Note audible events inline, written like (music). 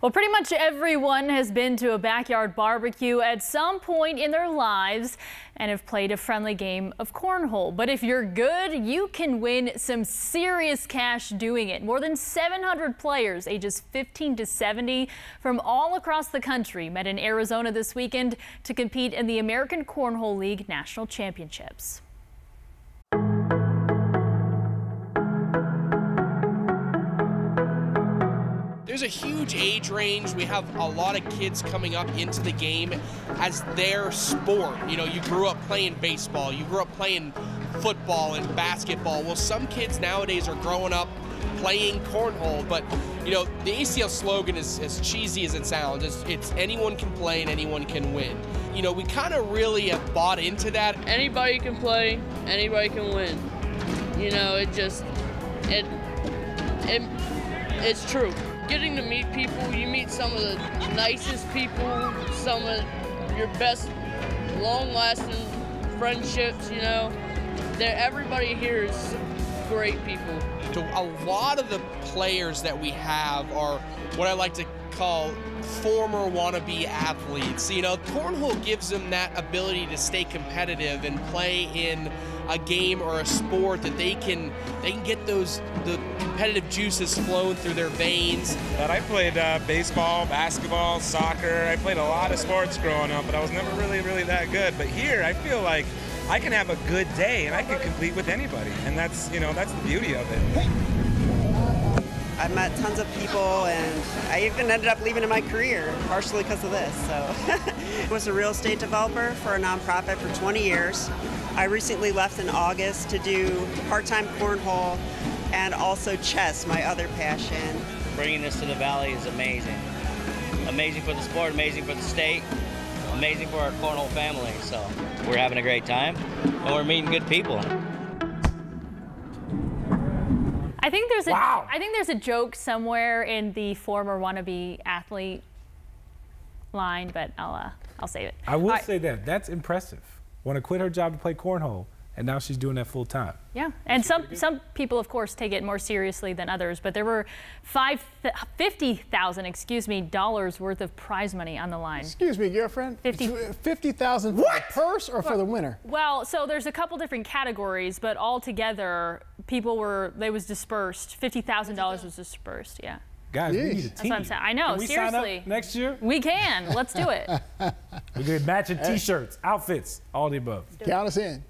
Well, pretty much everyone has been to a backyard barbecue at some point in their lives and have played a friendly game of cornhole. But if you're good, you can win some serious cash doing it. More than 700 players ages 15 to 70 from all across the country met in Arizona this weekend to compete in the American Cornhole League National Championships. There's a huge age range. We have a lot of kids coming up into the game as their sport. You know, you grew up playing baseball, you grew up playing football and basketball. Well, some kids nowadays are growing up playing cornhole, but you know, the ACL slogan is as cheesy as it sounds. It's, it's anyone can play and anyone can win. You know, we kind of really have bought into that. Anybody can play, anybody can win. You know, it just, it, it, it's true getting to meet people. You meet some of the nicest people, some of your best long-lasting friendships, you know. They're, everybody here is great people. So a lot of the players that we have are what I like to call former wannabe athletes. You know, cornhole gives them that ability to stay competitive and play in a game or a sport that they can they can get those the competitive juices flowing through their veins. But I played uh, baseball, basketball, soccer. I played a lot of sports growing up, but I was never really really that good. But here, I feel like I can have a good day and I can compete with anybody, and that's you know that's the beauty of it. I met tons of people, and I even ended up leaving in my career partially because of this. So, I (laughs) was a real estate developer for a nonprofit for 20 years. I recently left in August to do part-time cornhole and also chess, my other passion. Bringing this to the Valley is amazing. Amazing for the sport, amazing for the state, amazing for our cornhole family. So we're having a great time, and we're meeting good people. I think there's a wow. I think there's a joke somewhere in the former wannabe athlete line, but I'll uh, I'll save it. I will say that that's impressive. Want to quit her job to play cornhole, and now she's doing that full time. Yeah, and some some people, of course, take it more seriously than others. But there were five fifty thousand, excuse me, dollars worth of prize money on the line. Excuse me, girlfriend. Uh, fifty thousand for the purse or for the winner? Well, so there's a couple different categories, but altogether, people were they was dispersed. Fifty thousand dollars was dispersed. Yeah. Guys, Jeez. we need a team. That's what I'm saying. I know, can we seriously. Sign up next year? We can. Let's do it. (laughs) (laughs) we get matching t-shirts, outfits, all the above. Count us in.